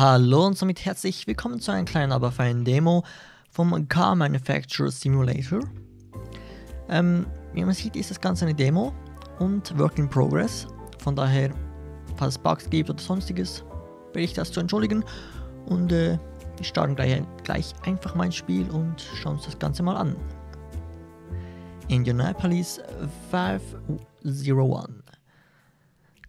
Hallo und somit herzlich willkommen zu einer kleinen, aber feinen Demo vom Car Manufacturer Simulator. Ähm, wie man sieht, ist das Ganze eine Demo und Work in Progress. Von daher, falls es Bugs gibt oder sonstiges, bitte ich das zu entschuldigen. Und äh, wir starten gleich, gleich einfach mein Spiel und schauen uns das Ganze mal an. Indianapolis 501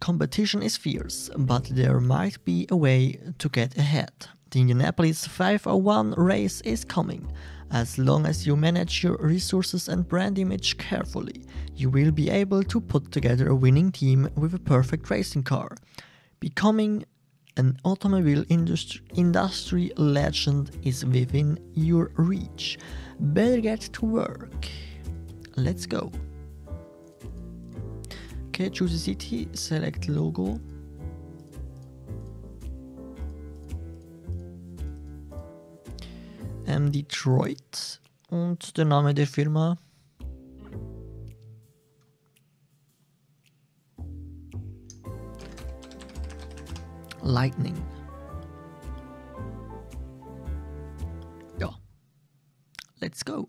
Competition is fierce, but there might be a way to get ahead. The Indianapolis 501 race is coming. As long as you manage your resources and brand image carefully, you will be able to put together a winning team with a perfect racing car. Becoming an automobile industry, industry legend is within your reach. Better get to work. Let's go. Okay, choose a city, select logo. Ähm, Detroit und der Name der Firma. Lightning. Ja. Let's go.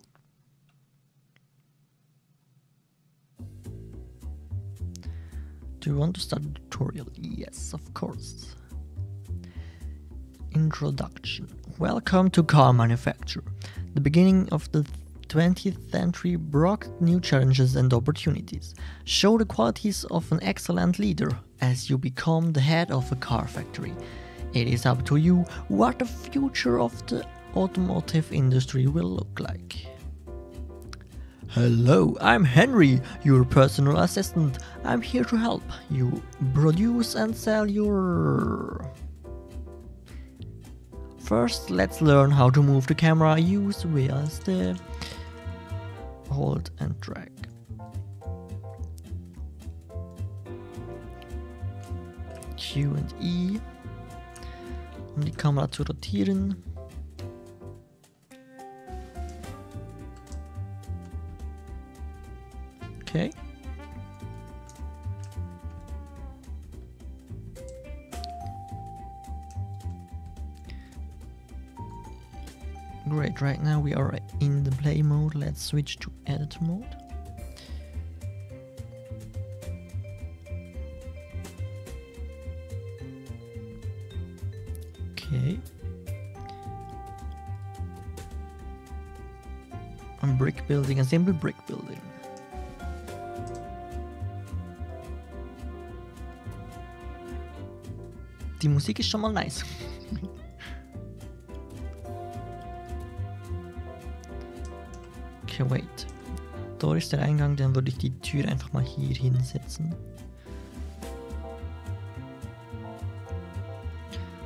Do you want to start the tutorial? Yes, of course. Introduction. Welcome to car manufacture. The beginning of the 20th century brought new challenges and opportunities. Show the qualities of an excellent leader as you become the head of a car factory. It is up to you what the future of the automotive industry will look like. Hello, I'm Henry, your personal assistant. I'm here to help you produce and sell your. First, let's learn how to move the camera. Use via the hold and drag. Q and E, um die Kamera zu rotieren. Okay. Great, right now we are in the play mode. Let's switch to edit mode. Okay. I'm brick building, a simple brick building. Die Musik ist schon mal nice. okay, wait. Da ist der Eingang, dann würde ich die Tür einfach mal hier hinsetzen.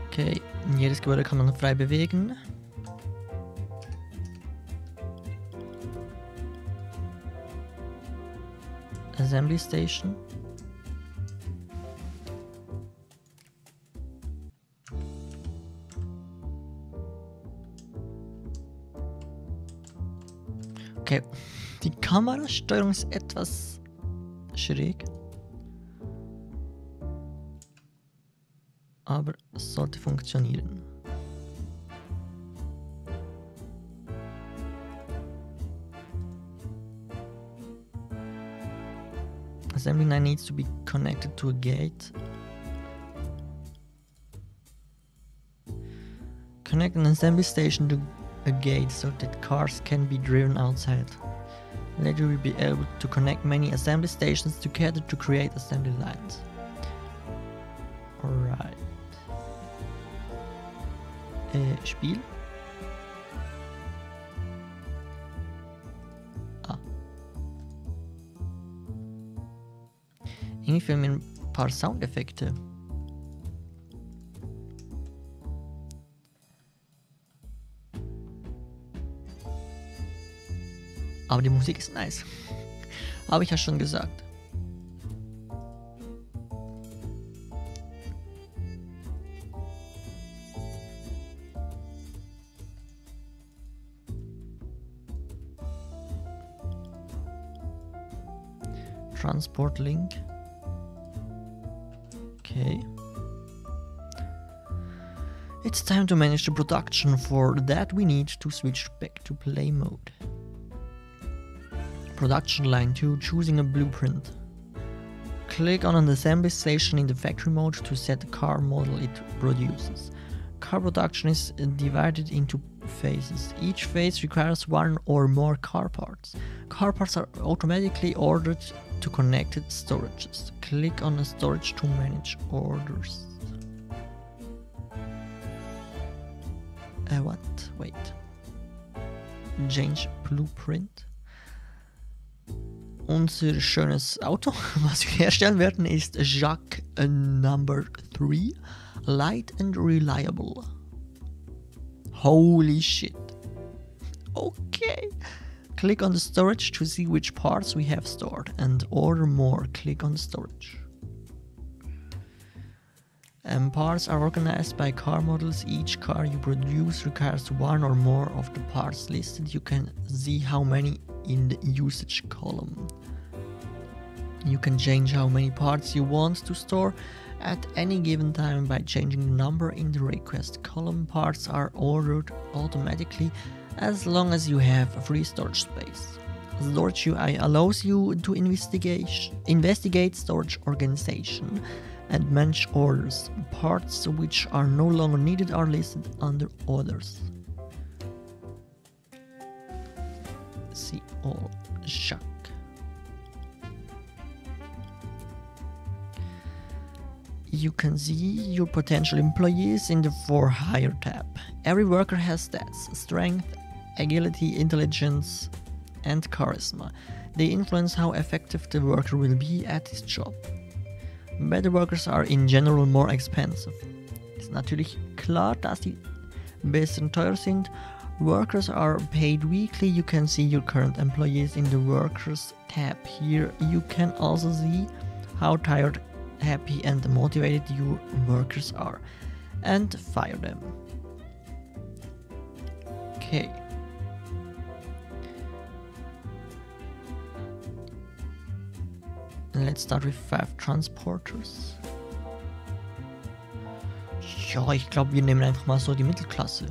Okay, jedes Gebäude kann man frei bewegen. Assembly Station. Okay, die Kamerasteuerung ist etwas schräg. Aber es sollte funktionieren. Assembly line needs to be connected to a gate. Connect an assembly station to a gate so that cars can be driven outside. Later we'll be able to connect many assembly stations together to create assembly lines. Alright. Äh, Spiel? Ah. Irgendwie fehlen mir ein paar Soundeffekte. Aber die Musik ist nice. Habe ich ja schon gesagt. Transport Link. Okay. It's time to manage the production. For that we need to switch back to play mode. Production line 2, choosing a blueprint. Click on an assembly station in the factory mode to set the car model it produces. Car production is divided into phases. Each phase requires one or more car parts. Car parts are automatically ordered to connected storages. Click on a storage to manage orders. Uh, what? Wait. Change Blueprint. Unser schönes Auto, was wir herstellen werden, ist Jacques Number 3. Light and reliable. Holy shit. Okay. Click on the storage to see which parts we have stored and order more. Click on storage. And parts are organized by car models. Each car you produce requires one or more of the parts listed. You can see how many in the usage column. You can change how many parts you want to store at any given time by changing the number in the request column. Parts are ordered automatically as long as you have free storage space. Storage UI allows you to investigate, investigate storage organization and manage orders. Parts which are no longer needed are listed under orders. See all Jacques. You can see your potential employees in the For Hire tab. Every worker has stats, strength, agility, intelligence, and charisma. They influence how effective the worker will be at his job. Better workers are in general more expensive. Ist natürlich klar, dass die besseren teuer sind. Workers are paid weekly. You can see your current employees in the Workers tab. Here you can also see how tired, happy, and motivated your workers are and fire them. Okay. Let's start with five transporters. Ja, ich glaube, wir nehmen einfach mal so die Mittelklasse.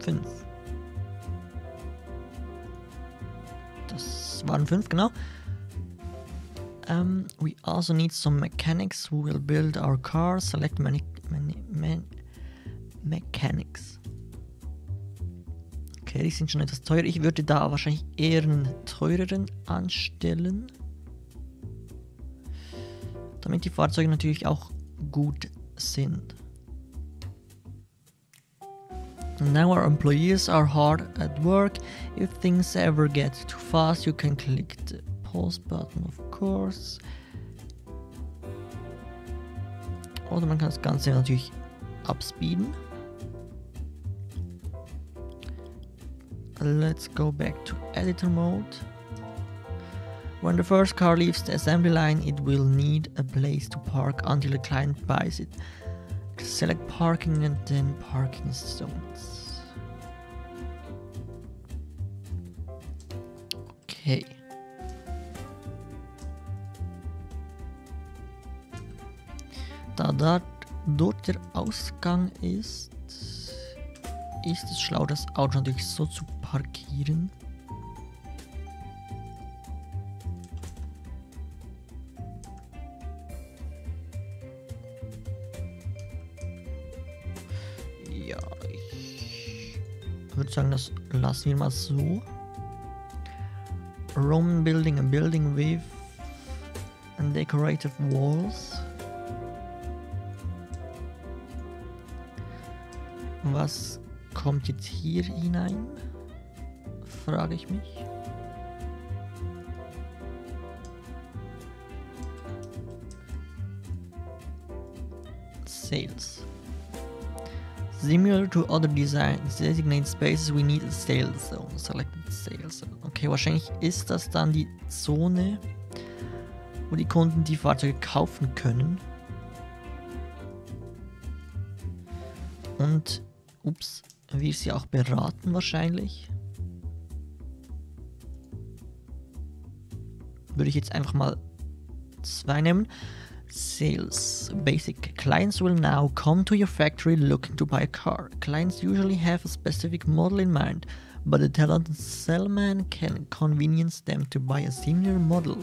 Fünf. Das waren fünf, genau. Um, we also need some mechanics who will build our car. Select many, many, many mechanics. Okay, die sind schon etwas teuer. Ich würde da wahrscheinlich eher einen teureren anstellen. Damit die Fahrzeuge natürlich auch gut sind. Now our employees are hard at work. If things ever get too fast, you can click the pause button, of course. Oder man kann das Ganze natürlich upspeeden. Let's go back to editor mode. When the first car leaves the assembly line, it will need a place to park until the client buys it. Select parking and then parking zones. Okay. Da dort, dort der Ausgang ist, ist es schlau, das Auto natürlich so zu parkieren. Ja, ich würde sagen, das lassen wir mal so. Roman building a building with decorative walls. Was kommt jetzt hier hinein? Frage ich mich. Sales. Similar to other designs, designated spaces, we need a sales zone. Selected sales zone. Okay, wahrscheinlich ist das dann die Zone, wo die Kunden die Fahrzeuge kaufen können. Und, ups, wir sie auch beraten wahrscheinlich. Würde ich jetzt einfach mal zwei nehmen. Sales. Basic. Clients will now come to your factory looking to buy a car. Clients usually have a specific model in mind, but the talented salesman can convenience them to buy a similar model.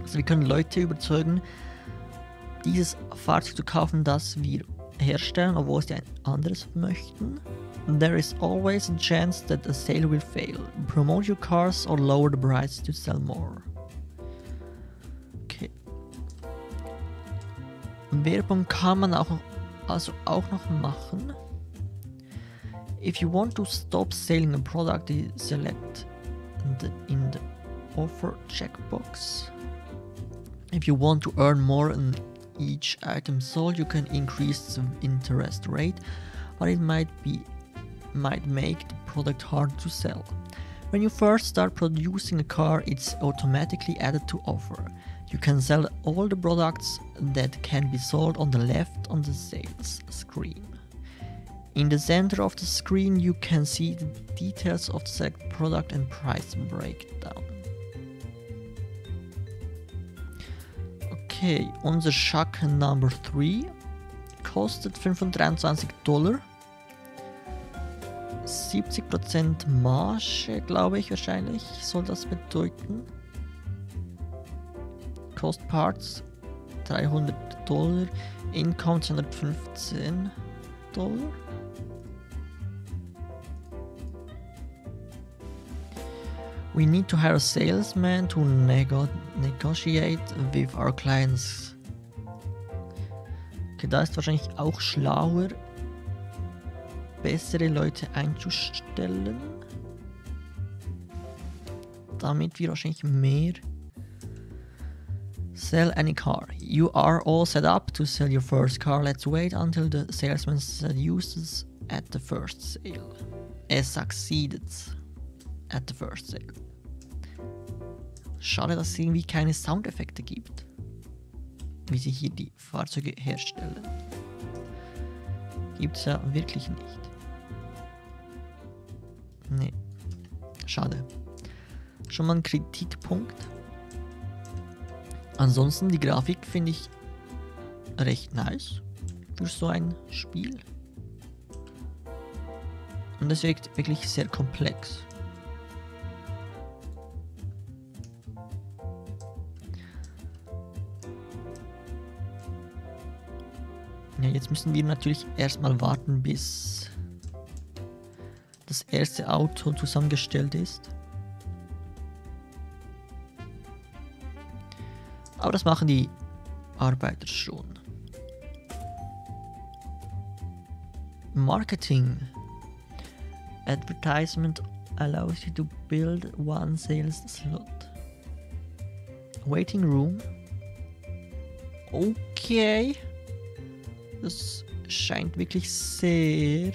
Also wir können Leute überzeugen, dieses Fahrzeug zu kaufen, das wir herstellen, obwohl sie ein anderes möchten. There is always a chance that a sale will fail. Promote your cars or lower the price to sell more. Werbung kann man auch, also auch noch machen. If you want to stop selling a product, select the, in the offer checkbox. If you want to earn more on each item sold, you can increase the interest rate, but it might be might make the product hard to sell. When you first start producing a car, it's automatically added to offer. You can sell all the products that can be sold on the left on the sales screen. In the center of the screen, you can see the details of the select product and price breakdown. Okay, unser Shack Number 3 kostet 25 Dollar. 70% Marge, glaube ich wahrscheinlich, soll das bedeuten. Cost Parts 300 Dollar, Income 215 Dollar. We need to hire a salesman to nego negotiate with our clients. Okay, da ist wahrscheinlich auch schlauer, bessere Leute einzustellen. Damit wir wahrscheinlich mehr Sell any car. You are all set up to sell your first car. Let's wait until the salesman seduces at the first sale. Es succeeded at the first sale. Schade, dass es irgendwie keine Soundeffekte gibt. Wie sie hier die Fahrzeuge herstellen. Gibt es ja wirklich nicht. Nee. Schade. Schon mal ein Kritikpunkt. Ansonsten die Grafik finde ich recht nice für so ein Spiel. Und es wirkt wirklich sehr komplex. Ja, jetzt müssen wir natürlich erstmal warten, bis das erste Auto zusammengestellt ist. Aber das machen die Arbeiter schon. Marketing. Advertisement allows you to build one sales slot. Waiting room. Okay. Das scheint wirklich sehr.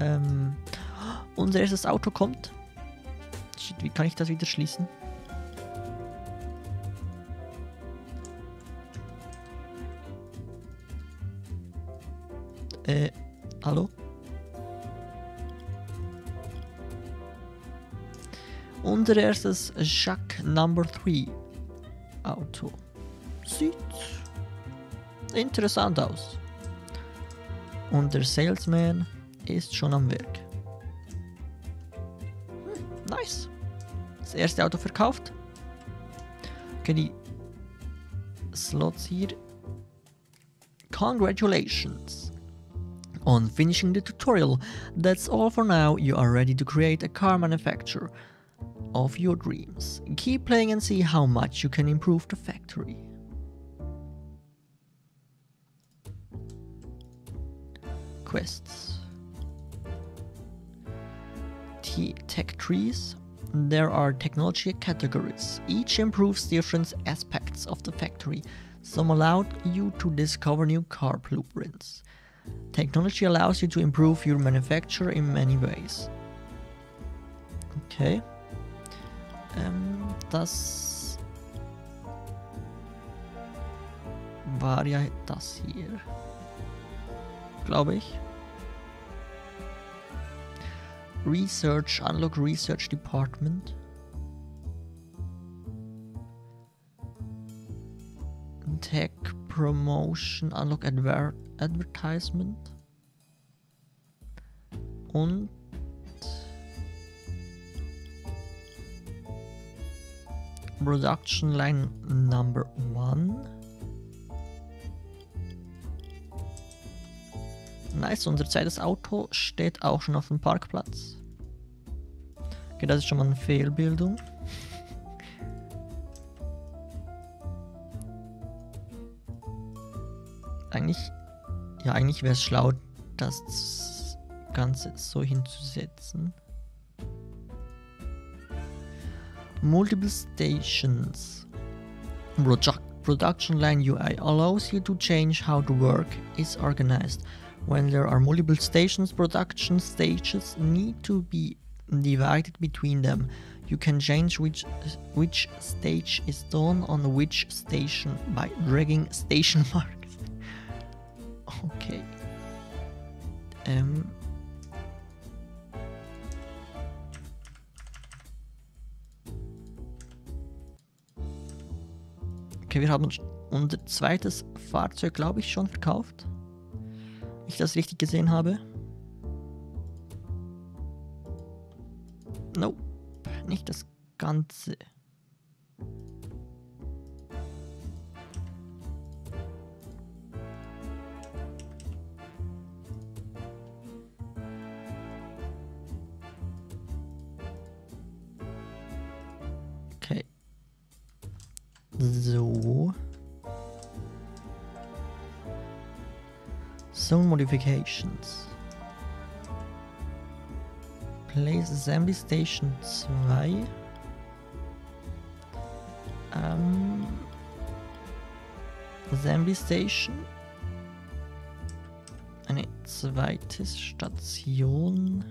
Ähm, unser erstes Auto kommt. Shit, wie kann ich das wieder schließen? Äh, hallo? Unser erstes Jacques Number 3 Auto. Sieht interessant aus. Und der Salesman ist schon am Werk. Hm, nice. Das erste Auto verkauft. Okay, die Slots hier. Congratulations on finishing the tutorial. That's all for now. You are ready to create a car manufacturer of your dreams. Keep playing and see how much you can improve the factory. Quests. T tech trees. There are technology categories. Each improves different aspects of the factory. Some allow you to discover new car blueprints. Technology allows you to improve your manufacture in many ways. Okay. Ähm, das war ja das hier. Glaube ich. Research, Unlock Research Department. Tech Promotion Unlock Adver Advertisement und Production Line Number One. Nice, unser zweites Auto steht auch schon auf dem Parkplatz. Okay, das ist schon mal eine Fehlbildung. Eigentlich, ja, eigentlich wäre es schlau, das Ganze so hinzusetzen. Multiple stations. Produ production line UI allows you to change how the work is organized. When there are multiple stations, production stages need to be divided between them. You can change which which stage is done on which station by dragging station marks. Okay. Um, Okay, wir haben unser zweites Fahrzeug, glaube ich, schon verkauft. Wenn ich das richtig gesehen habe. Nope, nicht das Ganze. Zone modifications. Place Assembly Station 2. Ähm, Assembly Station. Eine zweite Station.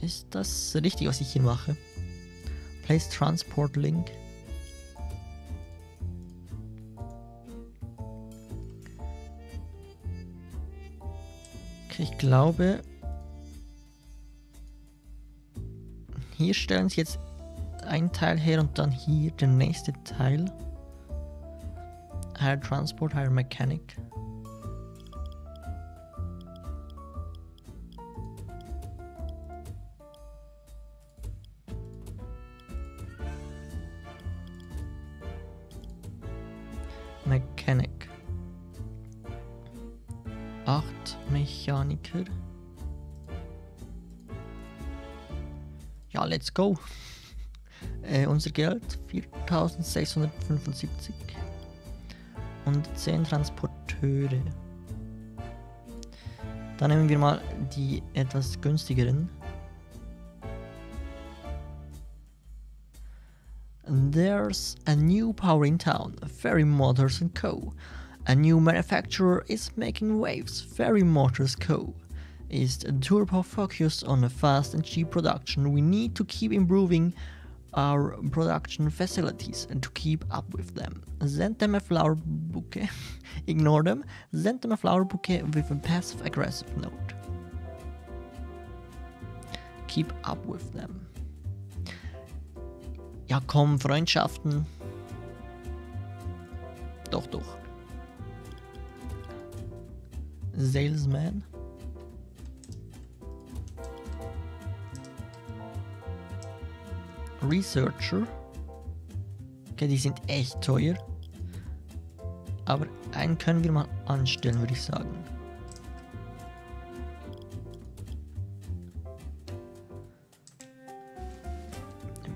Ist das richtig, was ich hier mache? Place Transport Link. Okay, ich glaube, hier stellen sie jetzt ein Teil her und dann hier der nächste Teil. Higher Transport, Higher Mechanic. Mechanic. Let's go. Äh, unser Geld 4675 und 10 Transporteure. Dann nehmen wir mal die etwas günstigeren. There's a new power in town, Ferry Motors & Co. A new manufacturer is making waves, Ferry Motors Co. is turbo focused on a fast and cheap production. We need to keep improving our production facilities and to keep up with them. Send them a flower bouquet. Ignore them. Send them a flower bouquet with a passive aggressive note. Keep up with them. Ja, komm, Freundschaften. Doch, doch. Salesman. Researcher. Okay, die sind echt teuer. Aber einen können wir mal anstellen, würde ich sagen.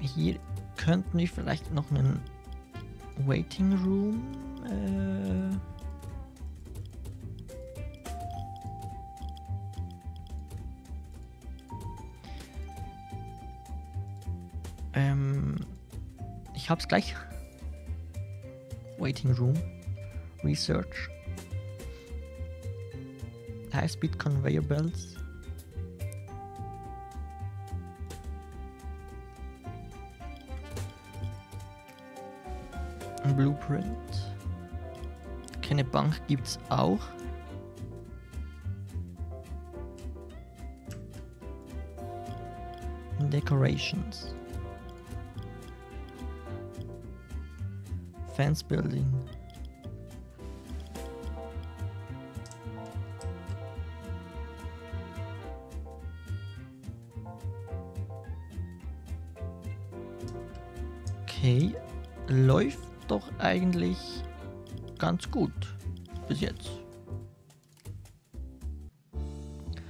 Hier könnten wir vielleicht noch einen Waiting Room. Äh ich hab's gleich. Waiting Room. Research. High-Speed Conveyor Belts. Blueprint. Keine Bank gibt's auch. Decorations. Fence building. Okay, läuft doch eigentlich ganz gut bis jetzt.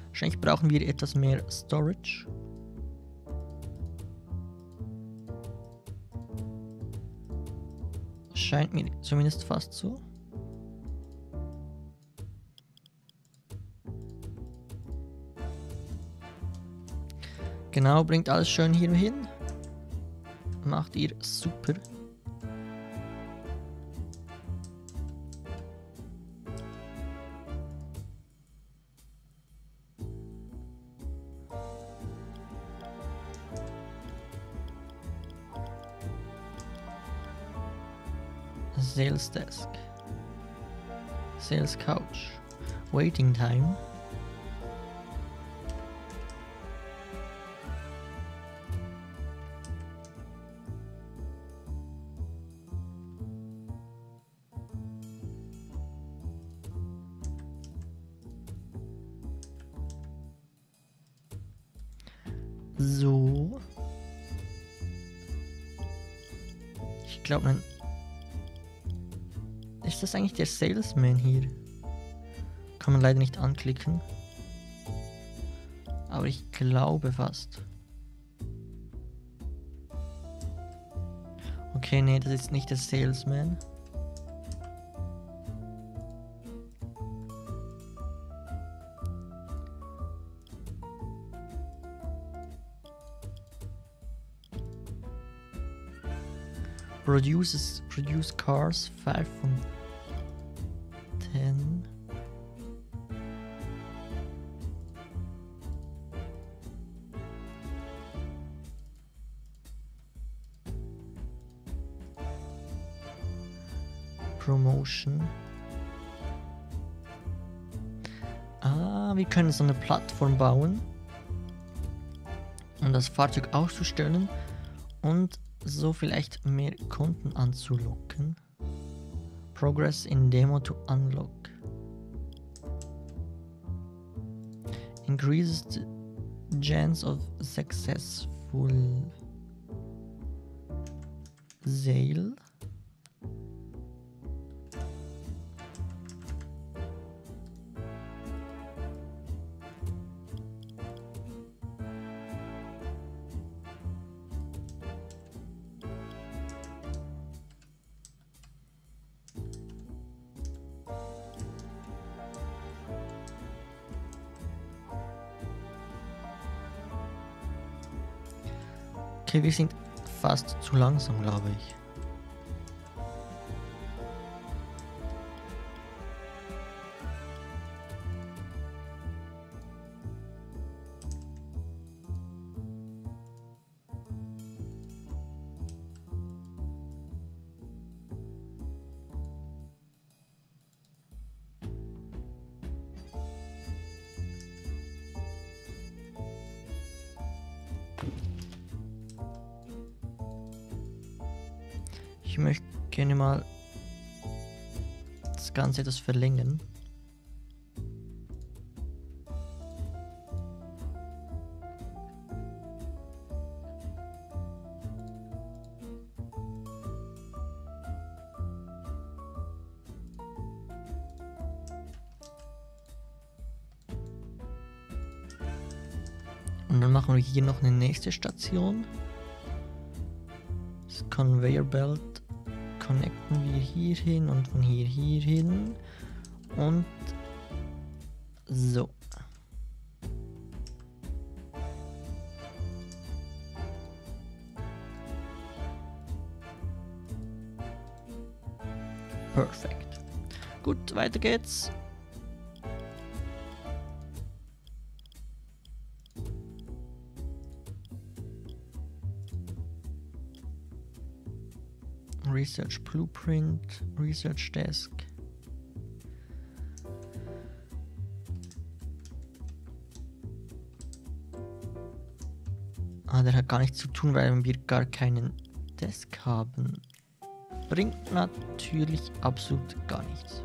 Wahrscheinlich brauchen wir etwas mehr Storage. Scheint mir zumindest fast so. Genau, bringt alles schön hier hin macht ihr super. Sales desk. Sales couch. Waiting time. So. Ich glaube. Ist eigentlich der Salesman hier? Kann man leider nicht anklicken. Aber ich glaube fast. Okay, nee, das ist nicht der Salesman. produces produce cars 5 from Promotion Ah, wir können so eine Plattform bauen um das Fahrzeug auszustellen und so vielleicht mehr Kunden anzulocken. Progress in Demo to unlock. Increases the chance of successful sale. Okay, wir sind fast zu langsam, glaube ich. Ich das Ganze etwas verlängern. Und dann machen wir hier noch eine nächste Station. Das Conveyor Belt connecten wir hier hin und von hier hier hin. Und so. Perfekt. Gut, weiter geht's. Research Blueprint, Research Desk. Ah, der hat gar nichts zu tun, weil wir gar keinen Desk haben. Bringt natürlich absolut gar nichts.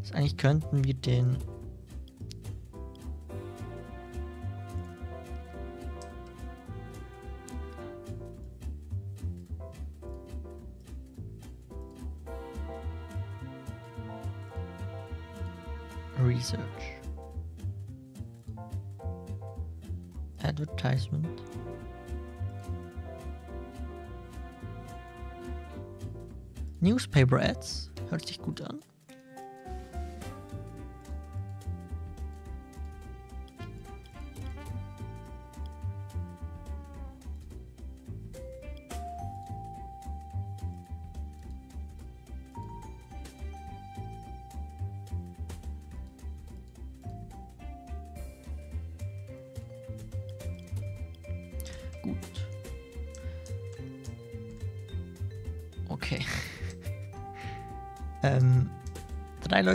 Also eigentlich könnten wir den Advertisement. Newspaper Ads. Hört sich gut an.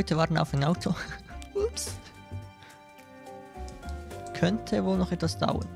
Leute warten auf ein Auto. Ups. Könnte wohl noch etwas dauern.